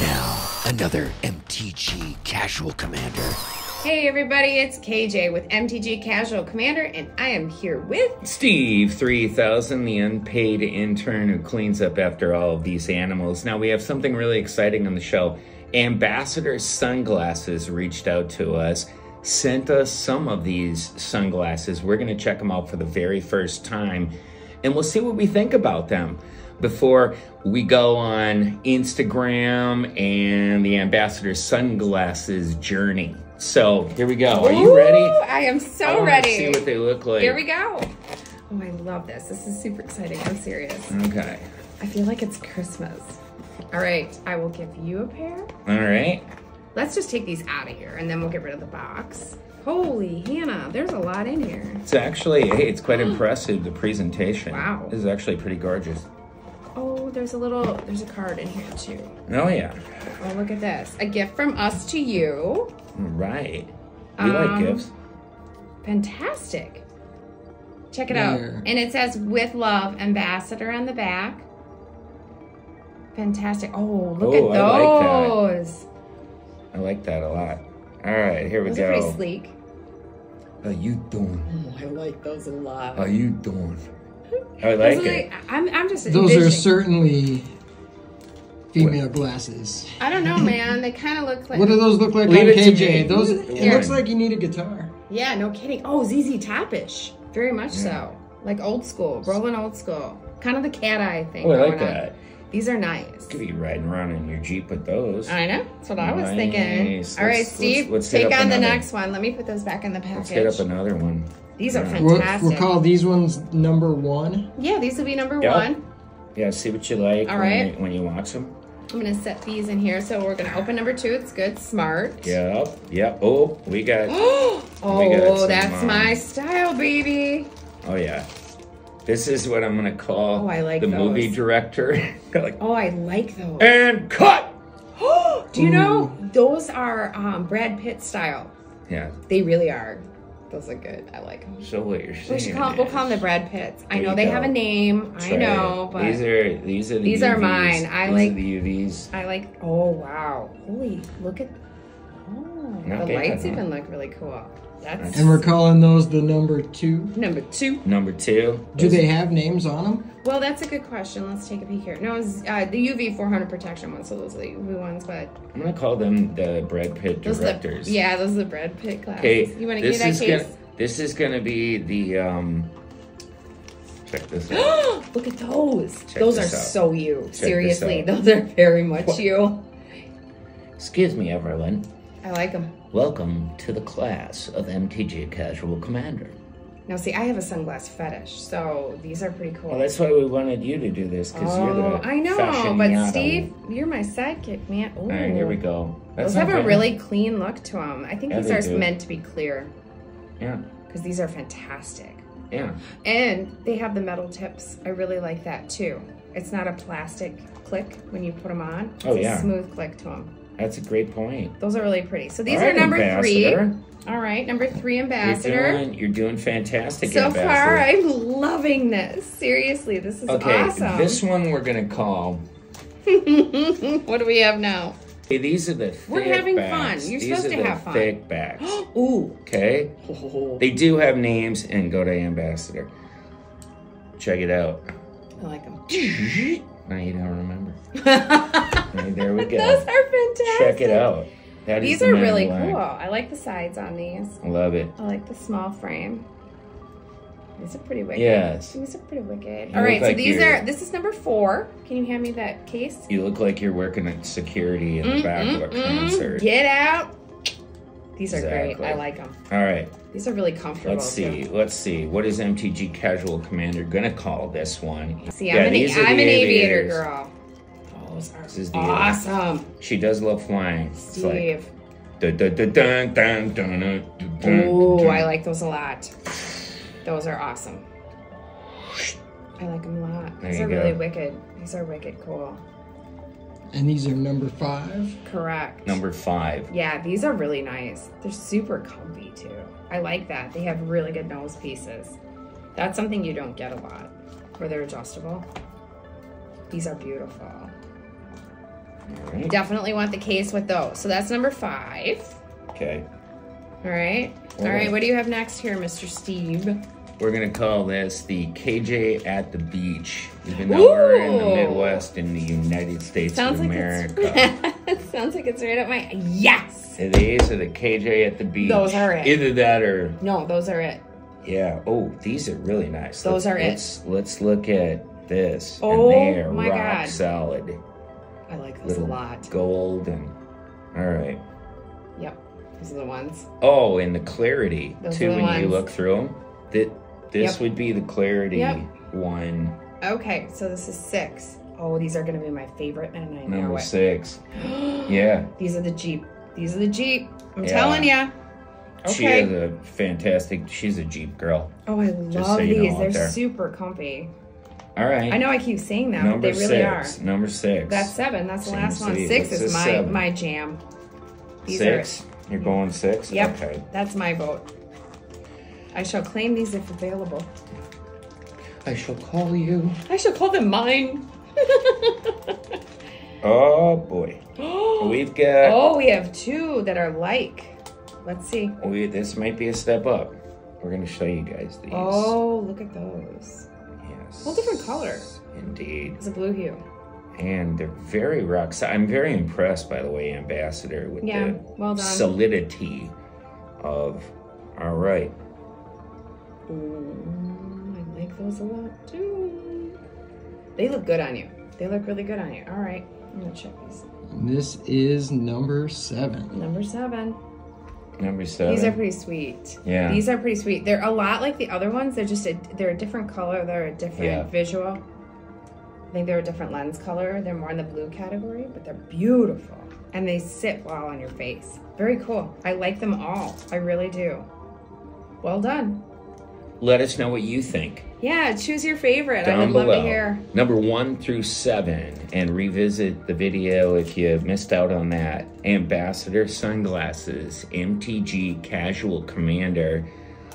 Now, another MTG Casual Commander. Hey everybody, it's KJ with MTG Casual Commander, and I am here with Steve 3000, the unpaid intern who cleans up after all of these animals. Now, we have something really exciting on the show. Ambassador Sunglasses reached out to us, sent us some of these sunglasses. We're going to check them out for the very first time, and we'll see what we think about them before we go on Instagram and the Ambassador Sunglasses journey. So here we go. Are you Ooh, ready? I am I so wanna ready. See what they look like. Here we go. Oh, I love this. This is super exciting. I'm serious. Okay. I feel like it's Christmas. All right, I will give you a pair. All right. Let's just take these out of here, and then we'll get rid of the box. Holy Hannah, there's a lot in here. It's actually, hey, it's quite impressive, the presentation. Wow. This is actually pretty gorgeous. Oh, there's a little, there's a card in here too. Oh, yeah. Oh, look at this. A gift from us to you. Right. You like Um, gifts? Fantastic. Check it There. out. And it says with love, ambassador on the back. Fantastic. Oh, look Oh, at I like that. those. I like that a lot. All right, here we Those are pretty sleek. How you doing? Oh, I like those a lot. How you doing? I like it. like- I'm, I'm just Those are certainly female glasses. I don't know, man. They kind of look like. What do those look like Leave on it to KJ? me. Those Here. it looks like you need a guitar. Yeah, no kidding. Oh, ZZ Topish. Very much so. Like old school, rolling old school. Kind of the cat eye thing. Oh, I like going on. that. These are nice. Could be riding around in your Jeep with those. I know. That's what I was thinking. Nice. All right, Let's- Steve, let's- let's take up on the next one. Let me put those back in the Let's package. get up another one. These are Yeah. We'll, fantastic. we'll call these ones number one. yeah, these will be number Yeah. one. Yeah, see what you like All when, right. you, when you watch them. I'm gonna set these in here. So we're gonna open number two. It's good, smart. Yep, yep. Oh, we got, oh, We got some, that's um, my style, baby. oh yeah. This is what I'm gonna call Oh, I like the those. movie director. like, Oh, I like those. and cut! Do you know those are um, Brad Pitt style? Yeah, They really are. Those are good. I like them. so what you're saying We should call, we'll call them the Brad Pitts. I know they go. have a name. That's I right. know, but these are these are the These are mine. I These like- are the UVs. I like. Oh wow! Holy, look at. Oh, the lights even look really cool. That's And we're calling those the number two. number two. Number two. Do they have names on them? Well, that's a good question. Let's take a peek here. No, it's, uh, the UV 400 protection ones. So those are the UV ones, but I'm gonna call them the Brad Pitt those are directors. the yeah, those are the Brad Pitt glasses. Okay. you want to give this me that is case? gonna this is gonna be the um. Check this out. Look at those. Check those are this out. so you. this Seriously, out. those are very much you. Excuse me, everyone. I like them. Welcome to the class of MTG Casual Commander. Now, see, I have a sunglass fetish, so these are pretty cool. Well, that's why we wanted you to do this because you're the Oh, I know, but Steve, you're my sidekick, man. Ooh. All right, here we go. That's Those have not a really clean look to them. I think Yeah, these are do. meant to be clear yeah, because these are fantastic. yeah. And they have the metal tips. I really like that too. It's not a plastic click when you put them on. Oh, it's Oh, a yeah. smooth click to them. That's a great point. Those are really pretty. So these All are number Ambassador. three. All right, number three You're ambassador. doing, you're doing fantastic, So Ambassador. far, I'm loving this. Seriously, this is okay, awesome. this one we're gonna call. what do we have now? Hey, these are the thick We're having backs. fun. You're these supposed to have fun. Thick backs. Ooh. Okay, oh. they do have names, and go to Ambassador. Check it out. I like them. Now you don't remember. Right, there we go. Those are fantastic. Check it out. That These the are really cool. I like the sides on these. I love it. I like the small frame. These are pretty wicked. Yes. These are pretty wicked. You All right, like so these are, this is number four. Can you hand me that case? You look like you're working at security in the back of a Mm, mm, concert. Get out. These are exactly. great. I like them. All right. These are really comfortable. Let's see. Too. Let's see. What is MTG Casual Commander gonna call this one? See, I'm, yeah, an, I'm an, aviator girl. Oh, this, this is uh, awesome. She does love flying. Steve. Oh, I like those a lot. Those are awesome. I like them a lot. There These are go. really wicked. These are wicked cool. And these are number five. Correct. Number five. Yeah, these are really nice. They're super comfy too. I like that. They have really good nose pieces. That's something you don't get a lot, where they're adjustable. These are beautiful. All right. Definitely want the case with those. So that's number five. Okay. All right. All All right. right. What do you have next here, Mr. Steve? We're gonna call this the KJ at the beach, even though we're in the Midwest in the United States Sounds of like America. it's. it sounds like it's right up my. Yes. These are the KJ at the beach. Those are it. Either that or No, those are it. yeah. Oh, these are really nice. Those let's, are it. let's, Let's look at this. Oh, and they are my rock God. solid. I like this Little a lot. gold and all right. Yep. These are the ones. Oh, and the clarity Those too. When you look through them, that this Yep. would be the clarity Yep. one. Okay, so this is six. Oh, these are gonna be my favorite, and I know Number it. six. Yeah. These are the Jeep. These are the Jeep. I'm Yeah. telling ya. She is a fantastic. She's a Jeep girl. oh, I love so you these. They're there. super comfy. All right. I know I keep saying that, Number but they really six. are. Number six. That's seven. That's the Same last one. Six is my seven? my jam. These six. You're going six. yep. Okay. That's my vote. I shall claim these if available. I shall call you. I shall call them mine. Oh boy. We've got. oh, we have two that are like. Let's see. We, this might be a step up. We're gonna show you guys these. Oh, look at those. Yes. Whole different color. Indeed. It's a blue hue. And they're very rock solid. I'm very impressed, by the way, Ambassador, with Yeah, the well done. solidity of. All right. Mm, I like those a lot too. They look good on you. They look really good on you. All right, I'm gonna check these. This is number seven. Number seven. Number seven. These are pretty sweet. Yeah. These are pretty sweet. They're a lot like the other ones. They're just a, they're a different color. They're a different Yeah. visual. I think they're a different lens color. They're more in the blue category, but they're beautiful and they sit well on your face. Very cool. I like them all. I really do. Well done. Let us know what you think. Yeah, choose your favorite. I down would love to hear. Number one through seven, and revisit the video if you missed out on that. Ambassador sunglasses, MTG Casual Commander.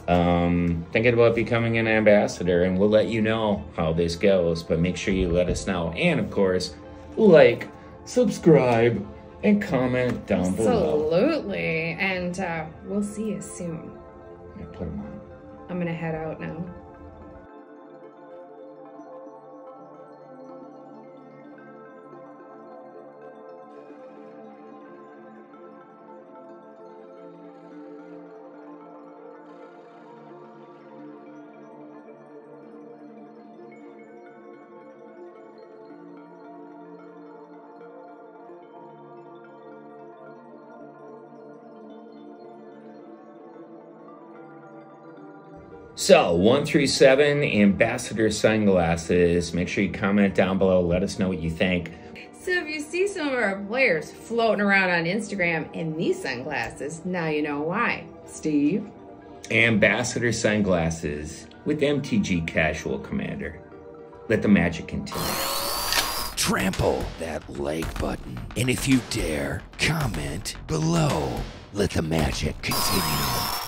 Um, thinking about becoming an ambassador, and we'll let you know how this goes. But make sure you let us know, and of course, like, subscribe, and comment down below. Absolutely. And uh, we'll see you soon. Yeah, put 'em on. I'm to head out now. So, 137 ambassador sunglasses. Make sure you comment down below. Let us know what you think. So if you see some of our players floating around on Instagram in these sunglasses, now you know why. Steve? Ambassador sunglasses with MTG Casual Commander. Let the magic continue. Trample that like button. And if you dare, comment below. Let the magic continue.